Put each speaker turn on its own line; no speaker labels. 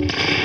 you